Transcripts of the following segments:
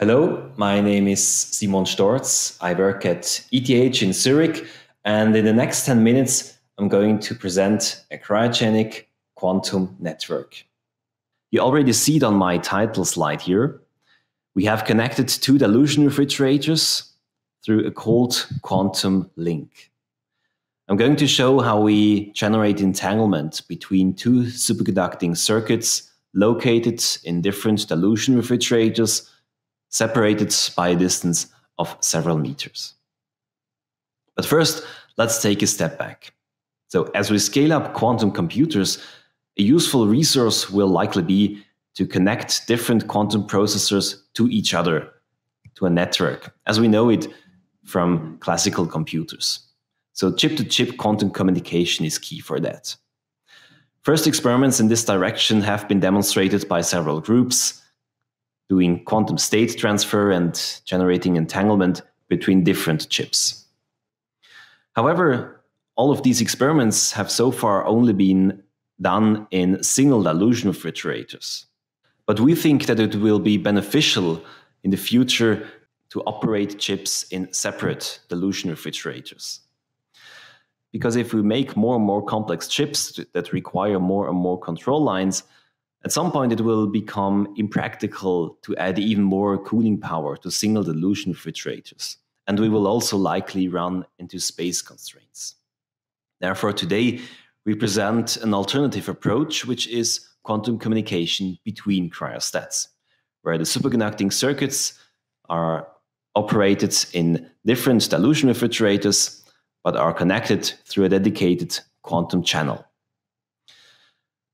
Hello, my name is Simon Storz. I work at ETH in Zurich, and in the next 10 minutes, I'm going to present a cryogenic quantum network. You already see it on my title slide here. We have connected two dilution refrigerators through a cold quantum link. I'm going to show how we generate entanglement between two superconducting circuits located in different dilution refrigerators, separated by a distance of several meters. But first, let's take a step back. So, as we scale up quantum computers, a useful resource will likely be to connect different quantum processors to each other, to a network, as we know it from classical computers. So chip to chip quantum communication is key for that. First experiments in this direction have been demonstrated by several groups, doing quantum state transfer and generating entanglement between different chips. However, all of these experiments have so far only been done in single dilution refrigerators. But we think that it will be beneficial in the future to operate chips in separate dilution refrigerators. Because if we make more and more complex chips that require more and more control lines, at some point it will become impractical to add even more cooling power to single dilution refrigerators. And we will also likely run into space constraints. Therefore, today we present an alternative approach, which is quantum communication between cryostats, where the superconducting circuits are operated in different dilution refrigerators but are connected through a dedicated quantum channel.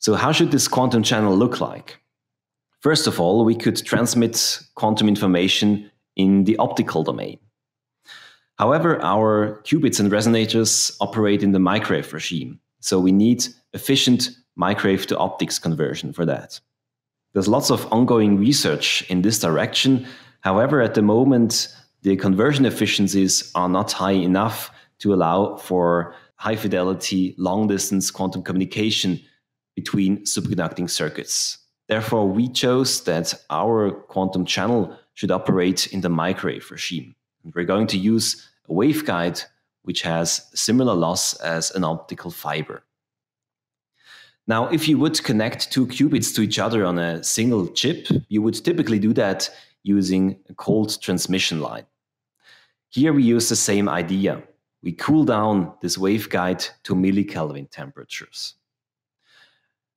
So, how should this quantum channel look like? First of all, we could transmit quantum information in the optical domain. However, our qubits and resonators operate in the microwave regime, so we need efficient microwave to optics conversion for that. There's lots of ongoing research in this direction. However, at the moment, the conversion efficiencies are not high enough to allow for high fidelity, long distance quantum communication between superconducting circuits. Therefore, we chose that our quantum channel should operate in the microwave regime. And we're going to use a waveguide which has similar loss as an optical fiber. Now, if you would connect two qubits to each other on a single chip, you would typically do that using a cold transmission line. Here we use the same idea we cool down this waveguide to millikelvin temperatures.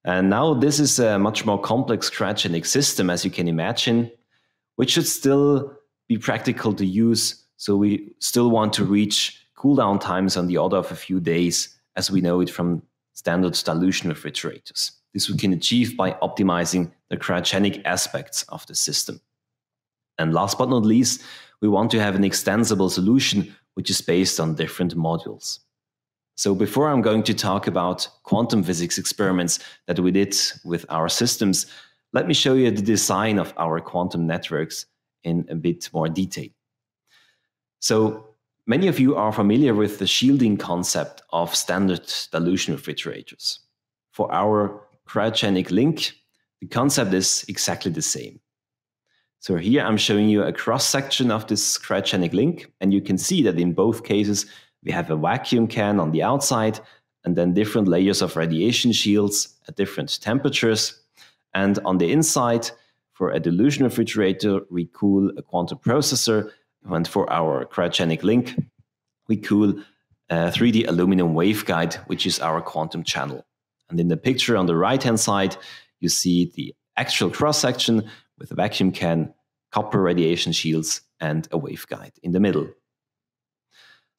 And now this is a much more complex cryogenic system, as you can imagine, which should still be practical to use. So we still want to reach cooldown times on the order of a few days, as we know it from standard dilution refrigerators. This we can achieve by optimizing the cryogenic aspects of the system. And last but not least, we want to have an extensible solution which is based on different modules. So before I'm going to talk about quantum physics experiments that we did with our systems, let me show you the design of our quantum networks in a bit more detail. So many of you are familiar with the shielding concept of standard dilution refrigerators. For our cryogenic link, the concept is exactly the same. So here I'm showing you a cross section of this cryogenic link, and you can see that in both cases, we have a vacuum can on the outside and then different layers of radiation shields at different temperatures. And on the inside, for a dilution refrigerator, we cool a quantum processor. And for our cryogenic link, we cool a 3D aluminum waveguide, which is our quantum channel. And in the picture on the right hand side, you see the actual cross section with a vacuum can, copper radiation shields, and a waveguide in the middle.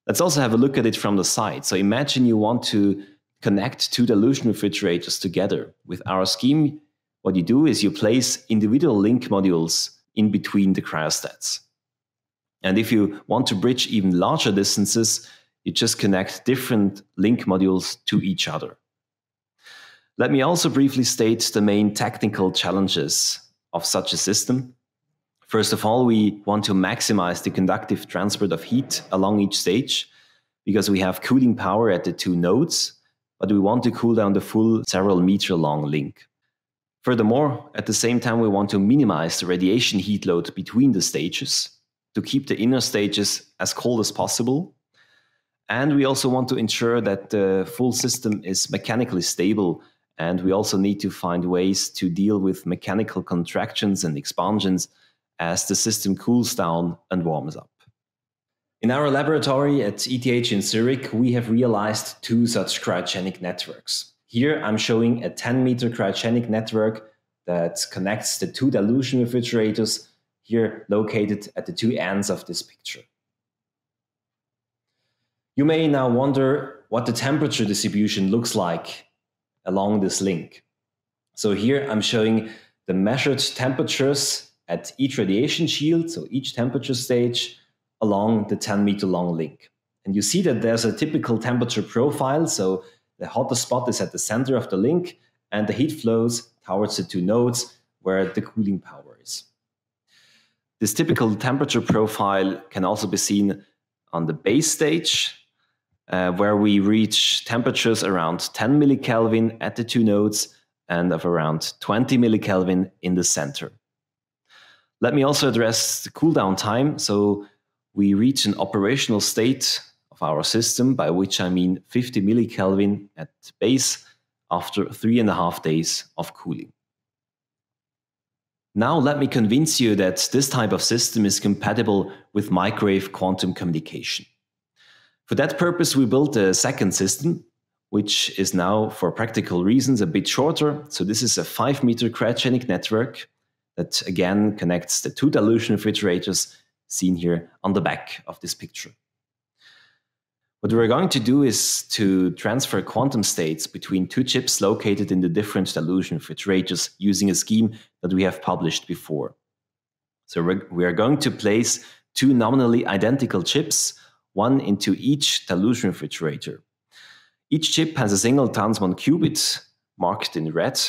Let's also have a look at it from the side. So imagine you want to connect two dilution refrigerators together. With our scheme, what you do is you place individual link modules in between the cryostats. And if you want to bridge even larger distances, you just connect different link modules to each other. Let me also briefly state the main technical challenges of such a system. First of all, we want to maximize the conductive transport of heat along each stage because we have cooling power at the two nodes, but we want to cool down the full several meter long link. Furthermore, at the same time, we want to minimize the radiation heat load between the stages to keep the inner stages as cold as possible. And we also want to ensure that the full system is mechanically stable. And we also need to find ways to deal with mechanical contractions and expansions as the system cools down and warms up. In our laboratory at ETH in Zurich, we have realized two such cryogenic networks. Here I'm showing a 10 meter cryogenic network that connects the two dilution refrigerators here located at the two ends of this picture. You may now wonder what the temperature distribution looks like along this link. So here I'm showing the measured temperatures at each radiation shield, so each temperature stage along the 10 meter long link. And you see that there's a typical temperature profile. So the hottest spot is at the center of the link, and the heat flows towards the two nodes where the cooling power is. This typical temperature profile can also be seen on the base stage, uh, where we reach temperatures around 10 millikelvin at the two nodes and of around 20 millikelvin in the center. Let me also address the cooldown time. So we reach an operational state of our system, by which I mean 50 millikelvin at base after three and a half days of cooling. Now let me convince you that this type of system is compatible with microwave quantum communication. For that purpose, we built a second system, which is now, for practical reasons, a bit shorter. So this is a 5 meter cryogenic network that again connects the two dilution refrigerators seen here on the back of this picture. What we're going to do is to transfer quantum states between two chips located in the different dilution refrigerators using a scheme that we have published before. So we are going to place two nominally identical chips, one into each dilution refrigerator. Each chip has a single transmon qubit marked in red.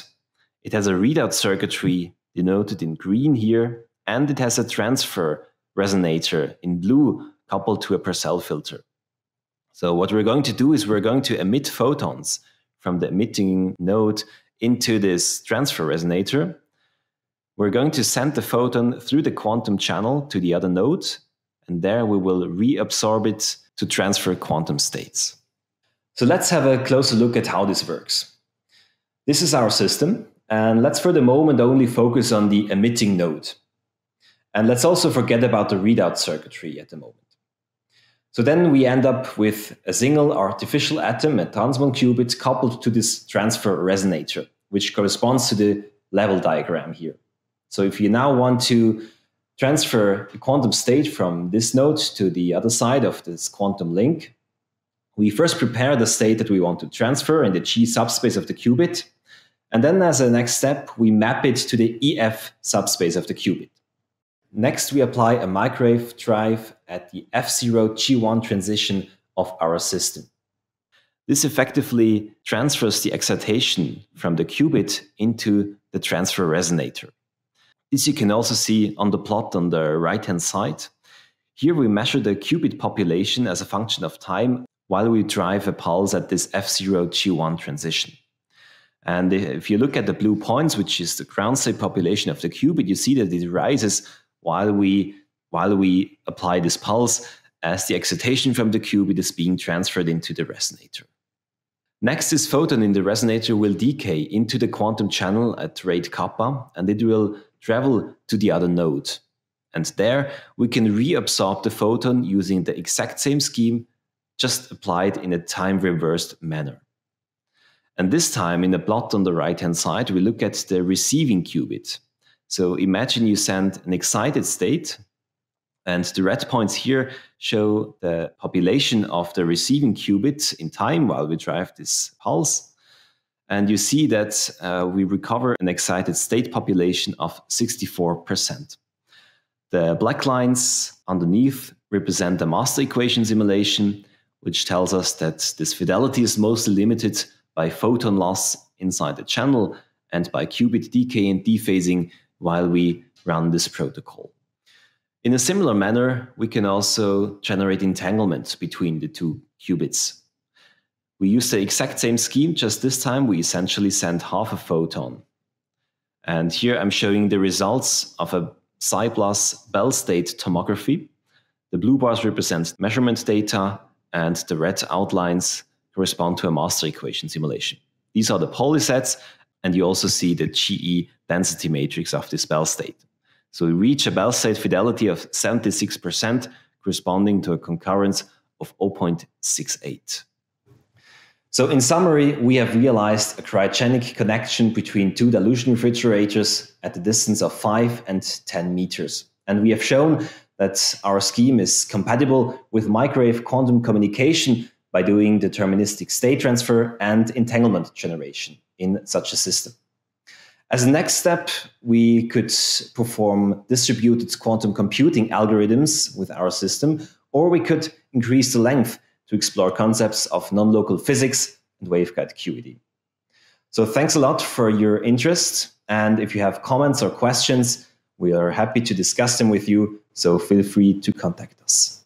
It has a readout circuitry denoted in green here, and it has a transfer resonator in blue coupled to a Purcell filter. So what we're going to do is we're going to emit photons from the emitting node into this transfer resonator. We're going to send the photon through the quantum channel to the other node, and there we will reabsorb it to transfer quantum states. So let's have a closer look at how this works. This is our system, and let's for the moment only focus on the emitting node. And let's also forget about the readout circuitry at the moment. So then we end up with a single artificial atom, a transmon qubit, coupled to this transfer resonator, which corresponds to the level diagram here. So if you now want to transfer the quantum state from this node to the other side of this quantum link, we first prepare the state that we want to transfer in the G subspace of the qubit. And then as a next step, we map it to the EF subspace of the qubit. Next, we apply a microwave drive at the F0 G1 transition of our system. This effectively transfers the excitation from the qubit into the transfer resonator. This you can also see on the plot on the right hand side. Here we measure the qubit population as a function of time while we drive a pulse at this F0 G1 transition. And if you look at the blue points, which is the ground state population of the qubit, you see that it rises while we while we apply this pulse as the excitation from the qubit is being transferred into the resonator. Next, this photon in the resonator will decay into the quantum channel at rate kappa, and it will travel to the other node. And there, we can reabsorb the photon using the exact same scheme, just applied in a time reversed manner. And this time, in the plot on the right hand side, we look at the receiving qubit. So imagine you send an excited state, and the red points here show the population of the receiving qubit in time while we drive this pulse. And you see that uh, we recover an excited state population of 64%. The black lines underneath represent the master equation simulation, which tells us that this fidelity is mostly limited by photon loss inside the channel and by qubit decay and dephasing while we run this protocol. In a similar manner, we can also generate entanglement between the two qubits. We use the exact same scheme, just this time we essentially send half a photon. And here I'm showing the results of a Psi plus Bell state tomography. The blue bars represent measurement data, and the red outlines correspond to a master equation simulation. These are the Pauli sets, and you also see the GE density matrix of this Bell state. So we reach a Bell state fidelity of 76%, corresponding to a concurrence of 0.68. So, in summary, we have realized a cryogenic connection between two dilution refrigerators at the distance of 5 and 10 meters. And we have shown that our scheme is compatible with microwave quantum communication by doing deterministic state transfer and entanglement generation in such a system. As a next step, we could perform distributed quantum computing algorithms with our system, or we could increase the length to explore concepts of non-local physics and waveguide QED. So thanks a lot for your interest. And if you have comments or questions, we are happy to discuss them with you. So feel free to contact us.